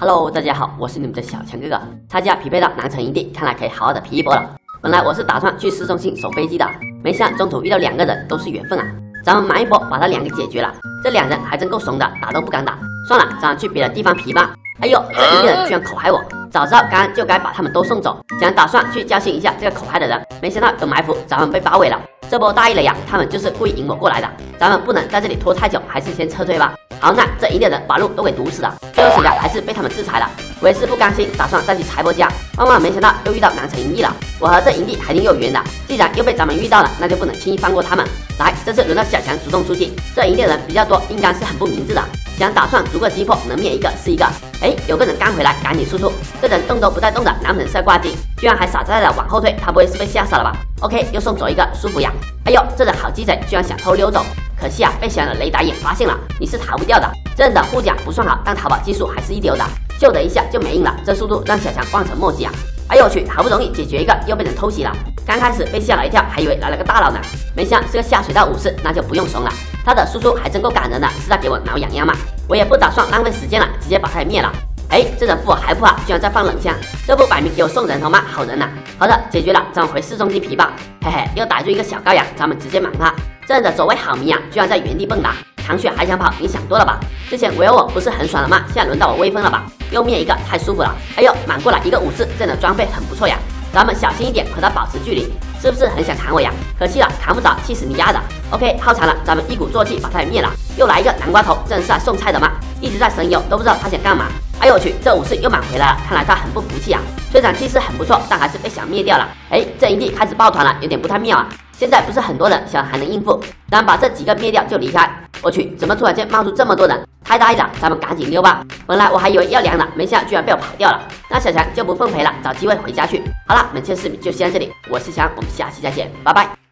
Hello，大家好，我是你们的小强哥哥。他家匹配到南城营地，看来可以好好的皮一波了。本来我是打算去市中心守飞机的，没想到中途遇到两个人，都是缘分啊。咱们忙一波把他俩给解决了。这两人还真够怂的，打都不敢打。算了，咱们去别的地方皮吧。哎呦，这一个人居然口嗨我！早知道刚刚就该把他们都送走。想打算去教训一下这个口嗨的人，没想到有埋伏，咱们被包围了。这波大意了呀，他们就是故意引我过来的。咱们不能在这里拖太久，还是先撤退吧。好那这营地人把路都给堵死了，最后死的还是被他们制裁了。我也是不甘心，打算再去财波家，万万没想到又遇到南城营地了。我和这营地还挺有缘的，既然又被咱们遇到了，那就不能轻易放过他们。来，这次轮到小强主动出击，这营地人比较多，应该是很不明智的，想打算逐个击破，能灭一个是一个。哎，有个人刚回来，赶紧输出。这人动都不带动的，难不成是挂机？居然还傻呆呆的往后退，他不会是被吓傻了吧？OK，又送走一个，舒服呀。哎呦，这人好鸡贼，居然想偷溜走。可惜啊，被小强的雷达眼发现了，你是逃不掉的。这人的护甲不算好，但逃跑技术还是一流的，咻的一下就没影了。这速度让小强望尘莫及啊！哎呦我去，好不容易解决一个，又被人偷袭了。刚开始被吓了一跳，还以为来了个大佬呢，没想是个下水道武士，那就不用怂了。他的输出还真够感人的，是在给我挠痒痒吗？我也不打算浪费时间了，直接把他给灭了。哎，这人复活还不好，居然在放冷枪，这不摆明给我送人头吗？好人呐！好的，解决了，咱们回市中心皮吧。嘿嘿，又逮住一个小羔羊，咱们直接莽他。这人的走位好迷啊，居然在原地蹦跶，长血还想跑，你想多了吧？之前围殴我不是很爽了吗？现在轮到我威风了吧？又灭一个，太舒服了。哎呦，满过来一个武士，这人的装备很不错呀。咱们小心一点，和他保持距离，是不是很想砍我呀？可惜了，砍不着，气死你丫的！OK，耗残了，咱们一鼓作气把他给灭了。又来一个南瓜头，这人是来送菜的吗？一直在神游，都不知道他想干嘛。哎呦我去，这武士又满回来了，看来他很不服气啊。虽然气势很不错，但还是被想灭掉了。哎，这营地开始抱团了，有点不太妙啊。现在不是很多人，想还能应付，咱把这几个灭掉就离开。我去，怎么突然间冒出这么多人？太大意了，咱们赶紧溜吧。本来我还以为要凉了，没想到居然被我跑掉了。那小强就不奉陪了，找机会回家去。好了，本期视频就先到这里，我是强，我们下期再见，拜拜。